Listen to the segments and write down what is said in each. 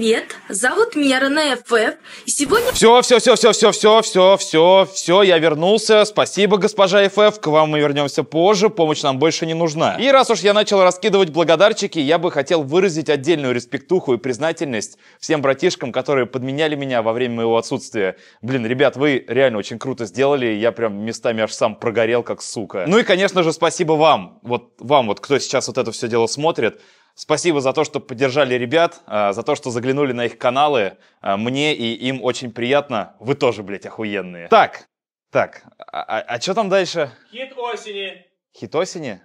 привет! Зовут меня Рене ФФ, и сегодня... Все, все, все, все, все, все, все, все, все, я вернулся. Спасибо, госпожа ФФ. К вам мы вернемся позже, помощь нам больше не нужна. И раз уж я начал раскидывать благодарчики, я бы хотел выразить отдельную респектуху и признательность всем братишкам, которые подменяли меня во время моего отсутствия. Блин, ребят, вы реально очень круто сделали, я прям местами аж сам прогорел, как сука. Ну и, конечно же, спасибо вам, вот вам, вот кто сейчас вот это все дело смотрит. Спасибо за то, что поддержали ребят, а, за то, что заглянули на их каналы. А, мне и им очень приятно. Вы тоже, блядь, охуенные. Так, так, а, а, а что там дальше? Хит осени. Хит осени?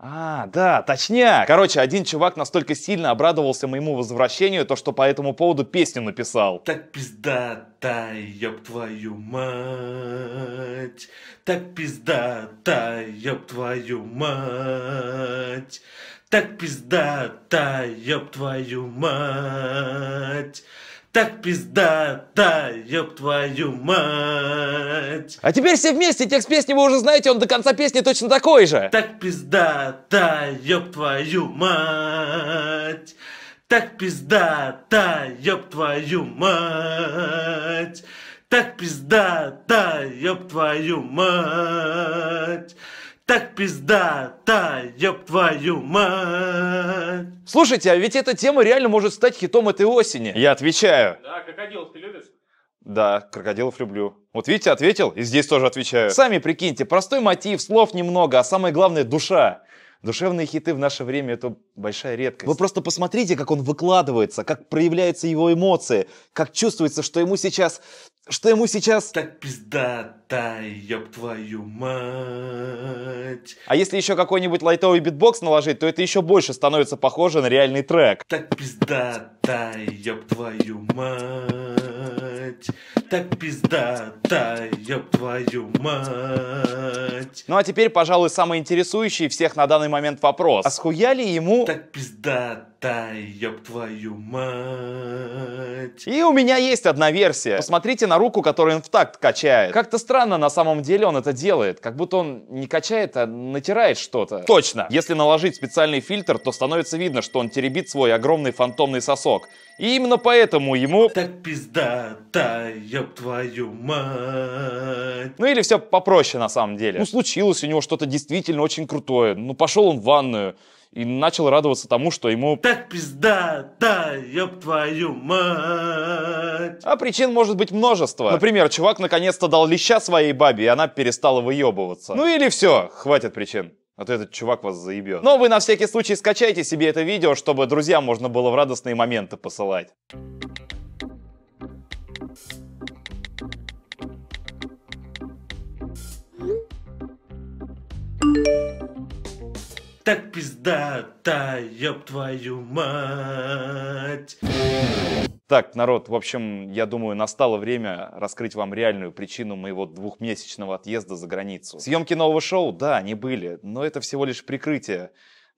А, да, точняк. Короче, один чувак настолько сильно обрадовался моему возвращению, то что по этому поводу песню написал. Так пиздата, ёб твою мать. Так пиздата, ёб твою мать. Так пиздата, ёб твою мать. Так пиздата, ёб твою мать. А теперь все вместе, текст песни вы уже знаете, он до конца песни точно такой же. Так пиздата, ёб твою мать. Так пиздата, ёб твою мать. Так пиздата, ёб твою мать. Так пиздата, ёб твою мать. Слушайте, а ведь эта тема реально может стать хитом этой осени. Я отвечаю. Да, крокодилов ты любишь? Да, крокодилов люблю. Вот видите, ответил, и здесь тоже отвечаю. Сами прикиньте, простой мотив, слов немного, а самое главное душа. Душевные хиты в наше время это большая редкость. Вы просто посмотрите, как он выкладывается, как проявляются его эмоции, как чувствуется, что ему сейчас, что ему сейчас. Так пиздата, ёб твою мать. А если еще какой-нибудь лайтовый битбокс наложить, то это еще больше становится похоже на реальный трек. Так пиздата, ёб твою мать. Так пиздата, ёб твою мать. Ну а теперь, пожалуй, самый интересующий всех на данный момент вопрос. А схуяли ему... Так пиздата, ёб твою мать. И у меня есть одна версия. Посмотрите на руку, которую он в такт качает. Как-то странно на самом деле он это делает. Как будто он не качает, а натирает что-то. Точно! Если наложить специальный фильтр, то становится видно, что он теребит свой огромный фантомный сосок. И именно поэтому ему... Так пиздата, ёб твою мать. Ну или все попроще на самом деле. Ну случилось у него что-то действительно очень крутое. Ну пошел он в ванную и начал радоваться тому, что ему... Так пиздата, ёб твою мать. А причин может быть множество. Например, чувак наконец-то дал леща своей бабе, и она перестала выебываться. Ну или все, хватит причин. А то этот чувак вас заебет. Но вы на всякий случай скачайте себе это видео, чтобы друзьям можно было в радостные моменты посылать. Так пиздата, ёб твою мать. Так, народ, в общем, я думаю, настало время раскрыть вам реальную причину моего двухмесячного отъезда за границу. Съемки нового шоу, да, они были, но это всего лишь прикрытие.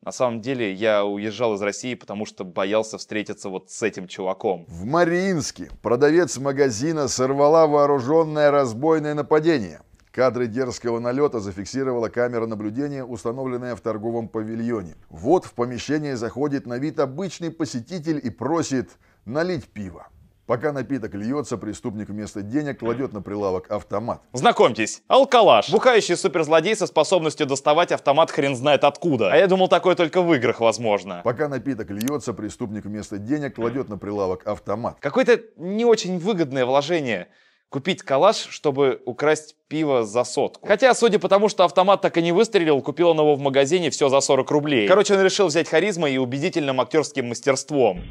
На самом деле, я уезжал из России, потому что боялся встретиться вот с этим чуваком. В Мариинске продавец магазина сорвала вооруженное разбойное нападение. Кадры дерзкого налета зафиксировала камера наблюдения, установленная в торговом павильоне. Вот в помещение заходит на вид обычный посетитель и просит налить пиво. Пока напиток льется, преступник вместо денег кладет на прилавок автомат. Знакомьтесь, алкалаш. Бухающий суперзлодей со способностью доставать автомат хрен знает откуда. А я думал, такое только в играх возможно. Пока напиток льется, преступник вместо денег кладет на прилавок автомат. Какое-то не очень выгодное вложение. Купить калаш, чтобы украсть пиво за сотку. Хотя, судя по тому, что автомат так и не выстрелил, купил он его в магазине все за 40 рублей. Короче, он решил взять харизмой и убедительным актерским мастерством.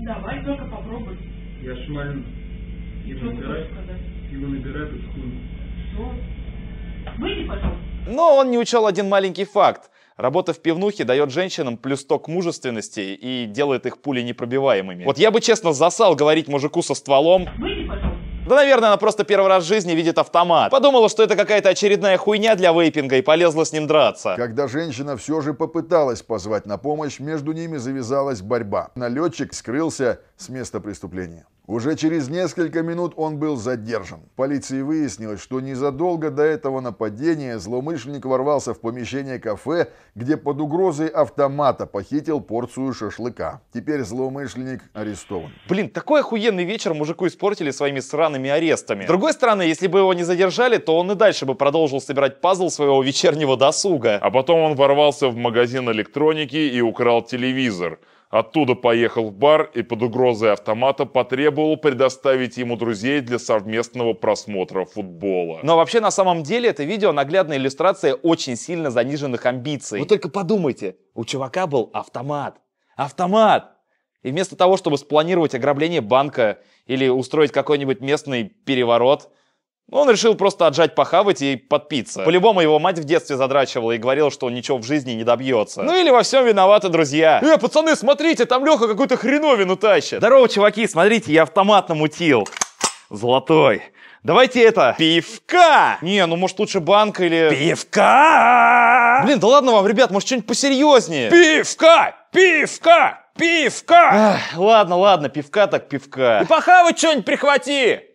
Давай только попробуй. Я шмалю. Пиво набирай. Пиво набирай? Выйди, пожалуйста. Но он не учел один маленький факт. Работа в пивнухе дает женщинам плюс ток мужественности и делает их пули непробиваемыми. Вот я бы честно засал говорить мужику со стволом. Да, наверное, она просто первый раз в жизни видит автомат. Подумала, что это какая-то очередная хуйня для вейпинга и полезла с ним драться. Когда женщина все же попыталась позвать на помощь, между ними завязалась борьба. Налетчик скрылся с места преступления. Уже через несколько минут он был задержан. Полиции выяснилось, что незадолго до этого нападения злоумышленник ворвался в помещение кафе, где под угрозой автомата похитил порцию шашлыка. Теперь злоумышленник арестован. Блин, такой охуенный вечер мужику испортили своими сраными арестами. С другой стороны, если бы его не задержали, то он и дальше бы продолжил собирать пазл своего вечернего досуга. А потом он ворвался в магазин электроники и украл телевизор. Оттуда поехал в бар и под угрозой автомата потребовал предоставить ему друзей для совместного просмотра футбола. Но вообще на самом деле это видео наглядная иллюстрация очень сильно заниженных амбиций. Вы только подумайте, у чувака был автомат. Автомат! И вместо того, чтобы спланировать ограбление банка или устроить какой-нибудь местный переворот, он решил просто отжать похавать и подпиться. По-любому его мать в детстве задрачивала и говорила, что он ничего в жизни не добьется. Ну или во всем виноваты друзья. Э, пацаны, смотрите, там Леха какую-то хреновину тащит. Здорово, чуваки, смотрите, я автомат намутил. Золотой. Давайте это, пивка! Не, ну может лучше банк или... Пивка! Блин, да ладно вам, ребят, может что-нибудь посерьезнее? Пивка! Пивка! Пивка! Ах, ладно, ладно, пивка так пивка. И похавать что-нибудь прихвати!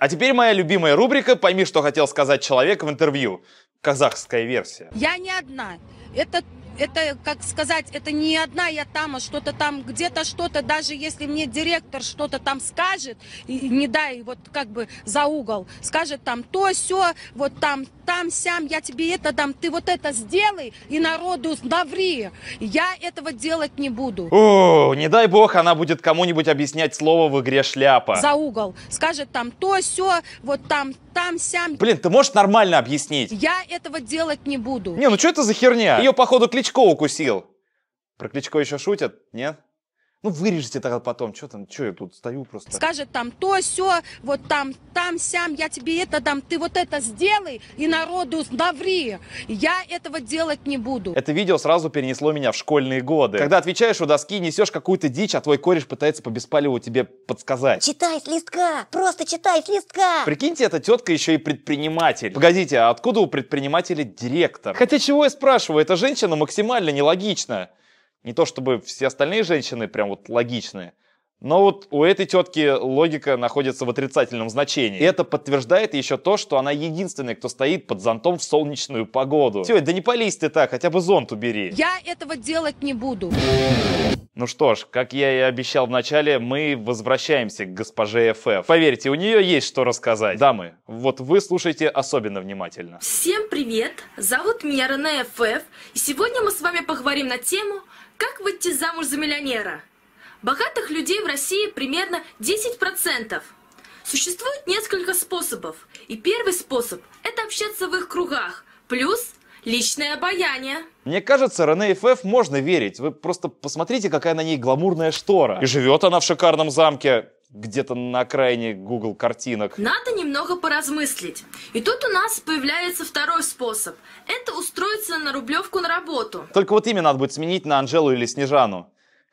А теперь моя любимая рубрика «Пойми, что хотел сказать человек в интервью». Казахская версия. Я не одна. Это, это, как сказать, это не одна я там, а что-то там, где-то что-то, даже если мне директор что-то там скажет, и, не дай вот как бы за угол, скажет там то, все, вот там, там, сям, я тебе это дам, ты вот это сделай, и народу наври. Я этого делать не буду. О, не дай бог, она будет кому-нибудь объяснять слово в игре шляпа. За угол. Скажет там то, все, вот там, там, сям. Блин, ты можешь нормально объяснить? Я этого делать не буду. Не, ну что это за херня? Ее, походу, Кличко укусил. Про Кличко еще шутят? Нет? Ну, вырежете тогда потом. Что там, что я тут стою просто? Скажет там то, все, вот там, там, сям, я тебе это дам, ты вот это сделай, и народу наври. Я этого делать не буду. Это видео сразу перенесло меня в школьные годы. Когда отвечаешь у доски, несешь какую-то дичь, а твой кореш пытается по беспалеву тебе подсказать. Читай с листка! Просто читай с листка! Прикиньте, эта тетка еще и предприниматель. Погодите, а откуда у предпринимателя директор? Хотя чего я спрашиваю, эта женщина максимально нелогична. Не то чтобы все остальные женщины прям вот логичные, но вот у этой тетки логика находится в отрицательном значении. И это подтверждает еще то, что она единственная, кто стоит под зонтом в солнечную погоду. Все, да не пались ты так, хотя бы зонт убери. Я этого делать не буду. Ну что ж, как я и обещал в начале, мы возвращаемся к госпоже ФФ. Поверьте, у нее есть что рассказать. Дамы, вот вы слушайте особенно внимательно. Всем привет! Зовут меня Рене ФФ, и сегодня мы с вами поговорим на тему «Как выйти замуж за миллионера?». Богатых людей в России примерно 10%. Существует несколько способов. И первый способ – это общаться в их кругах, плюс личное обаяние. Мне кажется, Рене ФФ можно верить. Вы просто посмотрите, какая на ней гламурная штора. И живет она в шикарном замке, где-то на окраине Google картинок. Надо немного поразмыслить. И тут у нас появляется второй способ. Это устроиться на Рублевку на работу. Только вот имя надо будет сменить на Анжелу или Снежану.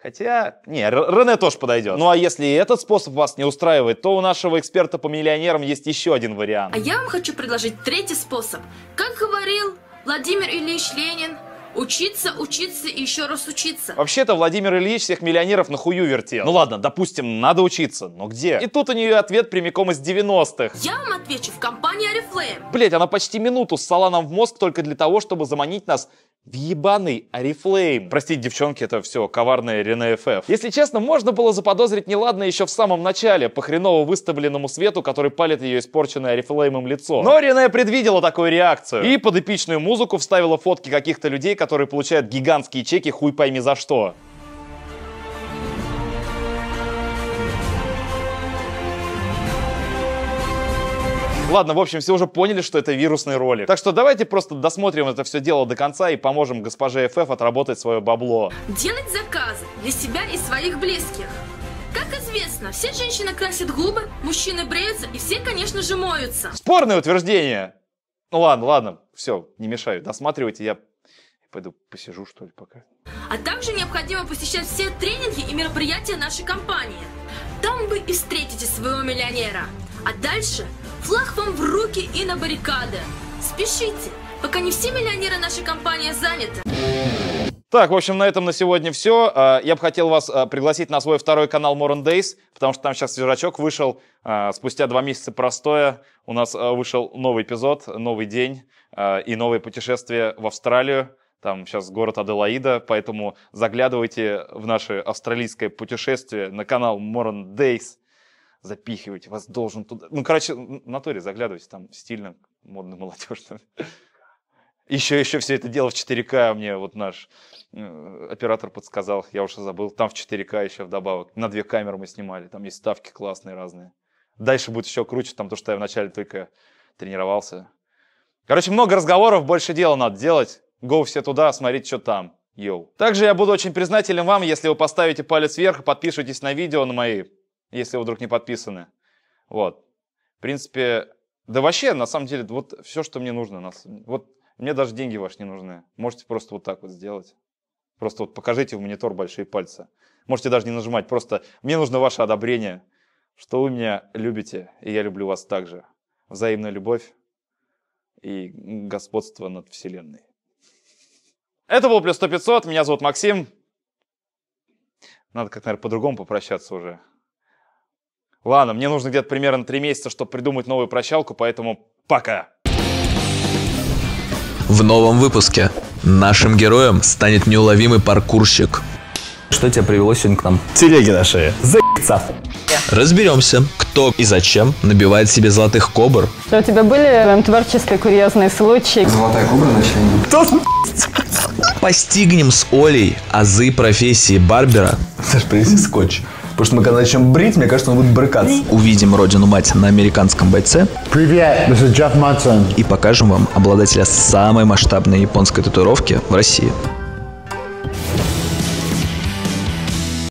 Хотя, не, Рене тоже подойдет. Ну а если этот способ вас не устраивает, то у нашего эксперта по миллионерам есть еще один вариант. А я вам хочу предложить третий способ. Как говорил Владимир Ильич Ленин, учиться, учиться и еще раз учиться. Вообще-то Владимир Ильич всех миллионеров на хую вертел. Ну ладно, допустим, надо учиться, но где? И тут у нее ответ прямиком из 90-х. Я вам отвечу в компании Oriflame. Блять, она почти минуту ссала нам в мозг только для того, чтобы заманить нас в ебаный Арифлейм. Простите, девчонки, это все коварная Рене ФФ. Если честно, можно было заподозрить неладное еще в самом начале, по хреново выставленному свету, который палит ее испорченное Арифлеймом лицо. Но Рене предвидела такую реакцию. И под эпичную музыку вставила фотки каких-то людей, которые получают гигантские чеки хуй пойми за что. Ладно, в общем, все уже поняли, что это вирусный ролик. Так что давайте просто досмотрим это все дело до конца и поможем госпоже ФФ отработать свое бабло. Делать заказы для себя и своих близких. Как известно, все женщины красят губы, мужчины бреются и все, конечно же, моются. Спорное утверждение. Ну ладно, ладно, все, не мешаю. Досматривайте, я пойду посижу, что ли, пока. А также необходимо посещать все тренинги и мероприятия нашей компании. Там вы и встретите своего миллионера. А дальше флаг вам в руки и на баррикады. Спешите, пока не все миллионеры нашей компании заняты. Так, в общем, на этом на сегодня все. Я бы хотел вас а, пригласить на свой второй канал More on Days, потому что там сейчас свежачок вышел. А, Спустя два месяца простоя у нас а, вышел новый эпизод, новый день а, и новое путешествие в Австралию. Там сейчас город Аделаида, поэтому заглядывайте в наше австралийское путешествие на канал More on Days. Запихивайте, вас должен туда... Ну, короче, в натуре заглядывайте, там стильно, модно, молодежно. Еще, еще все это дело в 4К мне вот наш э, оператор подсказал, я уже забыл. Там в 4К еще вдобавок. На две камеры мы снимали, там есть ставки классные разные. Дальше будет еще круче, там то, что я вначале только тренировался. Короче, много разговоров, больше дела надо делать. Го все туда, смотрите, что там. Йоу. Также я буду очень признателен вам, если вы поставите палец вверх и подпишитесь на видео на мои, если вы вдруг не подписаны. Вот. В принципе, да вообще, на самом деле, вот все, что мне нужно. нас- Вот мне даже деньги ваши не нужны. Можете просто вот так вот сделать. Просто вот покажите в монитор большие пальцы. Можете даже не нажимать, просто мне нужно ваше одобрение, что вы меня любите, и я люблю вас также. Взаимная любовь и господство над вселенной. Это был плюс 100 500, меня зовут Максим. Надо как, наверное, по-другому попрощаться уже. Ладно, мне нужно где-то примерно 3 месяца, чтобы придумать новую прощалку, поэтому пока. В новом выпуске нашим героем станет неуловимый паркурщик. Что тебя привело сегодня к нам? Телеги на шее. Заебца. Разберемся, кто и зачем набивает себе золотых кобр. У тебя были в твоем творчестве курьезные случаи? Золотая кобра начали. Кто Постигнем с Олей азы профессии барбера. Саш, принеси скотч. Потому что мы когда начнем брить, мне кажется, он будет брыкаться. Увидим родину-мать на американском бойце. Привет, this is Jeff Munson. И покажем вам обладателя самой масштабной японской татуировки в России.